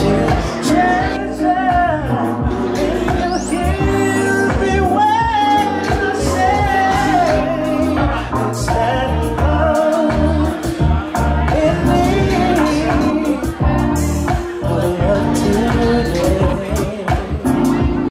you.